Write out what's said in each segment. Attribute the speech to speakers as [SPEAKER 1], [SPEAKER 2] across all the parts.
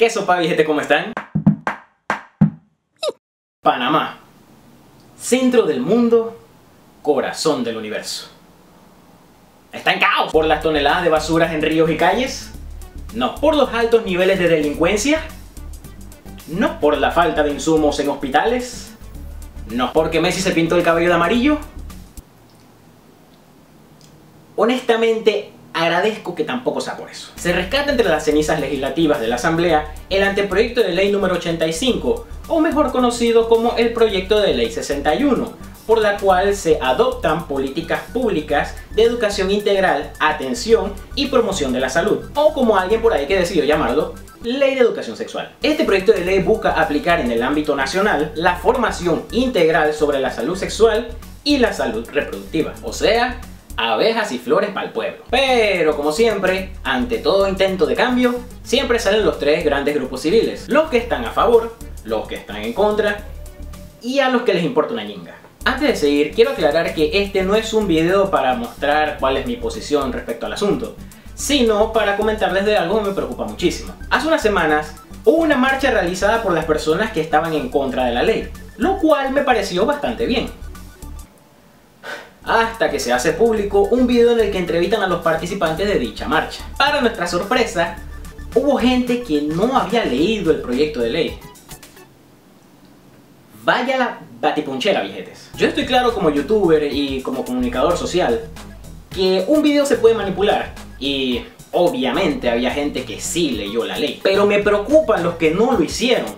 [SPEAKER 1] ¿Qué sopa viejete? ¿Cómo están? Panamá. Centro del mundo, corazón del universo. ¿Está en caos? ¿Por las toneladas de basuras en ríos y calles? No. ¿Por los altos niveles de delincuencia? No. ¿Por la falta de insumos en hospitales? No. ¿Porque Messi se pintó el cabello de amarillo? Honestamente, agradezco que tampoco sea por eso. Se rescata entre las cenizas legislativas de la Asamblea el anteproyecto de ley número 85, o mejor conocido como el proyecto de ley 61, por la cual se adoptan políticas públicas de educación integral, atención y promoción de la salud, o como alguien por ahí que decidió llamarlo, Ley de Educación Sexual. Este proyecto de ley busca aplicar en el ámbito nacional la formación integral sobre la salud sexual y la salud reproductiva, o sea, abejas y flores para el pueblo. Pero como siempre, ante todo intento de cambio, siempre salen los tres grandes grupos civiles. Los que están a favor, los que están en contra y a los que les importa una ñinga. Antes de seguir, quiero aclarar que este no es un video para mostrar cuál es mi posición respecto al asunto, sino para comentarles de algo que me preocupa muchísimo. Hace unas semanas hubo una marcha realizada por las personas que estaban en contra de la ley, lo cual me pareció bastante bien hasta que se hace público un video en el que entrevistan a los participantes de dicha marcha. Para nuestra sorpresa, hubo gente que no había leído el proyecto de ley. Vaya la batipunchera, viejetes. Yo estoy claro como youtuber y como comunicador social que un video se puede manipular y obviamente había gente que sí leyó la ley. Pero me preocupan los que no lo hicieron.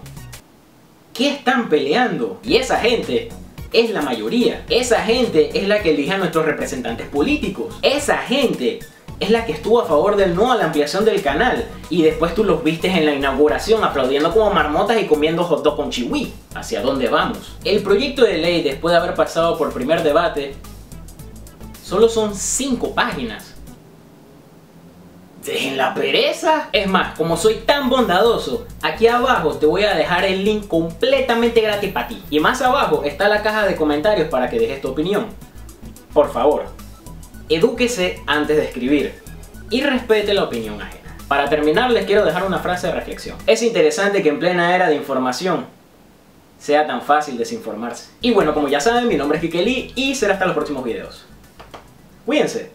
[SPEAKER 1] ¿Qué están peleando? Y esa gente es la mayoría. Esa gente es la que elige a nuestros representantes políticos. Esa gente es la que estuvo a favor del no a la ampliación del canal y después tú los vistes en la inauguración aplaudiendo como marmotas y comiendo hot dog con chihui. ¿Hacia dónde vamos? El proyecto de ley después de haber pasado por primer debate solo son 5 páginas. Dejen la pereza. Es más, como soy tan bondadoso, aquí abajo te voy a dejar el link completamente gratis para ti. Y más abajo está la caja de comentarios para que dejes tu opinión. Por favor, edúquese antes de escribir y respete la opinión ajena. Para terminar les quiero dejar una frase de reflexión. Es interesante que en plena era de información sea tan fácil desinformarse. Y bueno, como ya saben, mi nombre es Kikeli y será hasta los próximos videos. Cuídense.